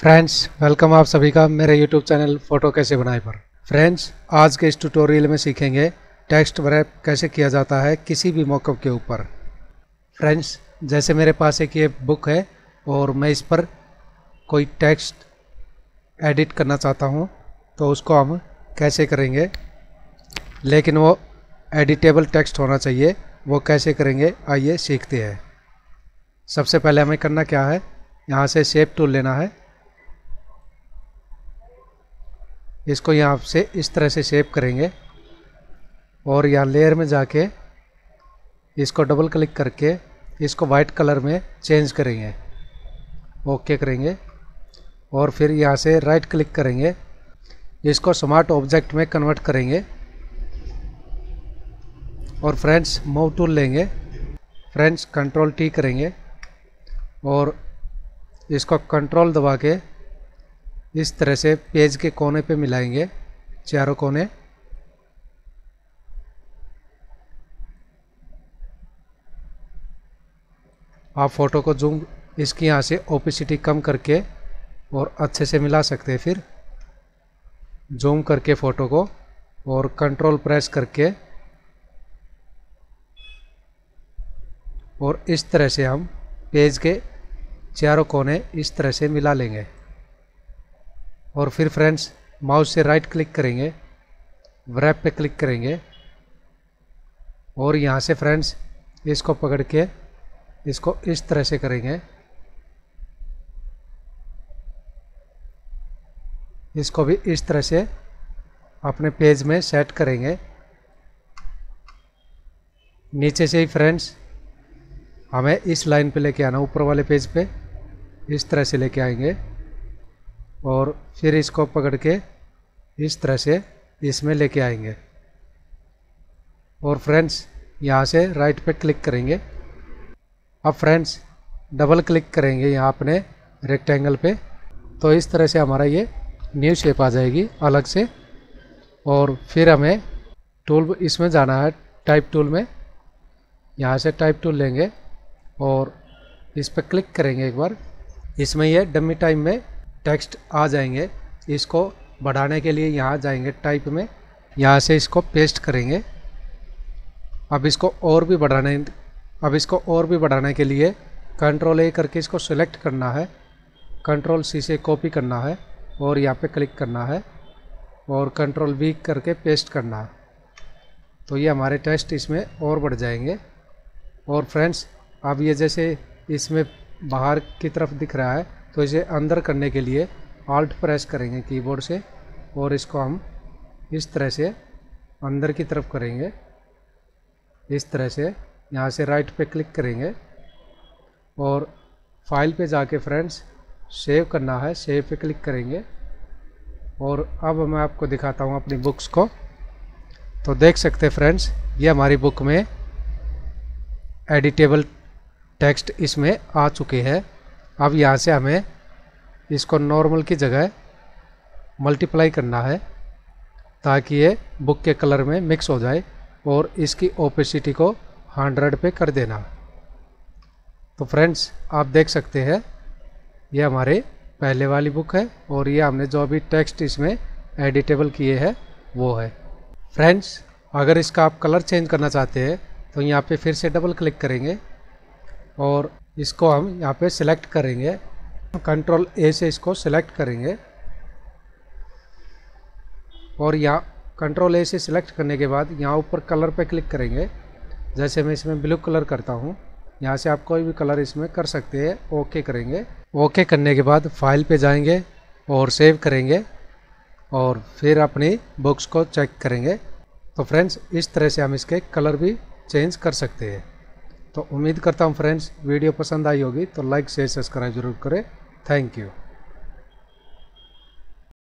Friends welcome आप सभी का मेरे यूट्यूब चैनल फ़ोटो कैसे बनाए पर। फ्रेंड्स आज के इस ट्यूटोरियल में सीखेंगे टेक्स्ट रैप कैसे किया जाता है किसी भी मौक़ के ऊपर। फ्रेंड्स जैसे मेरे पास एक ये बुक है और मैं इस पर कोई टेक्स्ट एडिट करना चाहता हूँ तो उसको हम कैसे करेंगे? लेकिन वो एडिटेबल टेक्स्ट होना चाहिए, वो कैसे करेंगे? आइए सीखते हैं। सबसे पहले हमें करना क्या है? यहाँ से शेप टूल लेना है। इसको यहाँ से इस तरह से शेप करेंगे और यहाँ लेयर में जाके इसको डबल क्लिक करके इसको वाइट कलर में चेंज करेंगे। ओके करेंगे और फिर यहाँ से राइट क्लिक करेंगे। इसको स्मार्ट ऑब्जेक्ट में कन्वर्ट करेंगे। और फ्रेंड्स मूव टूल लेंगे। फ्रेंड्स कंट्रोल टी करेंगे और इसको कंट्रोल दबा के इस तरह से पेज के कोने पे मिलाएँगे, चारों कोने। आप फ़ोटो को जूम इसकी यहाँ से ओपिसिटी कम करके और अच्छे से मिला सकते हैं फिर। जूम करके फ़ोटो को और कंट्रोल प्रेस करके और इस तरह से हम पेज के चारों कोने इस तरह से मिला लेंगे। और फिर फ्रेंड्स माउस से राइट क्लिक करेंगे व्रैप पे क्लिक करेंगे, और यहाँ से फ्रेंड्स इसको पकड़ के इसको इस तरह से करेंगे। इसको भी इस तरह से अपने पेज में सेट करेंगे। नीचे से ही फ्रेंड्स हमें इस लाइन पे लेके आना, ऊपर वाले पेज पे इस तरह से लेके आएँगे। और फिर इसको पकड़ के इस तरह से इसमें लेके आएँगे। और फ्रेंड्स यहाँ से राइट पे क्लिक करेंगे। अब फ्रेंड्स डबल क्लिक करेंगे यहाँ अपने रेक्टेंगल पे। तो इस तरह से हमारा ये न्यू शेप आ जाएगी अलग से। और फिर हमें टूल इसमें जाना है टाइप टूल में। यहाँ से टाइप टूल लेंगे और इस पर क्लिक करेंगे एक बार। इसमें ये डमी टाइम में टेक्स्ट आ जाएँगे। इसको बढ़ाने के लिए यहाँ जाएँगे टाइप में। यहाँ से इसको पेस्ट करेंगे। अब इसको और भी बढ़ाने, अब इसको और भी बढ़ाने के लिए कंट्रोल ए करके इसको सिलेक्ट करना है। कंट्रोल सी से कॉपी करना है और यहाँ पे क्लिक करना है और कंट्रोल वी करके पेस्ट करना है। तो ये हमारे टेस्ट इसमें और बढ़ जाएँगे। और फ्रेंड्स अब ये जैसे इसमें बाहर की तरफ़ दिख रहा है तो इसे अंदर करने के लिए आल्ट प्रेस करेंगे कीबोर्ड से, और इसको हम इस तरह से अंदर की तरफ़ करेंगे। इस तरह से यहाँ से राइट पे क्लिक करेंगे, और फ़ाइल पे जाके फ्रेंड्स सेव करना है सेव पे क्लिक करेंगे। और अब मैं आपको दिखाता हूँ अपनी बुक्स को। तो देख सकते हैं फ्रेंड्स ये हमारी बुक में एडिटेबल टेक्स्ट इसमें आ चुके हैं। अब यहाँ से हमें इसको नॉर्मल की जगह मल्टीप्लाई करना है ताकि ये बुक के कलर में मिक्स हो जाए और इसकी ओपेसिटी को 100 पे कर देना। तो फ्रेंड्स आप देख सकते हैं, ये हमारे पहले वाली बुक है और ये हमने जो अभी टेक्स्ट इसमें एडिटेबल किए हैं, वो है। फ्रेंड्स अगर इसका आप कलर चेंज करना चाहते हैं तो यहाँ पे फिर से डबल क्लिक करेंगे। और इसको हम यहाँ पे सिलेक्ट करेंगे। कंट्रोल ए से इसको सिलेक्ट करेंगे। और यहाँ कंट्रोल ए से सिलेक्ट करने के बाद यहाँ ऊपर कलर पे क्लिक करेंगे। जैसे मैं इसमें ब्लू कलर करता हूँ, यहाँ से आप कोई भी कलर इसमें कर सकते हैं। ओके करेंगे। ओके करने के बाद फ़ाइल पे जाएँगे और सेव करेंगे और फिर अपनी बुक्स को चेक करेंगे। तो फ्रेंड्स इस तरह से हम इसके कलर भी चेंज कर सकते हैं। तो उम्मीद करता हूँ फ्रेंड्स वीडियो पसंद आई होगी तो लाइक शेयर सब्सक्राइब ज़रूर करें। Thank you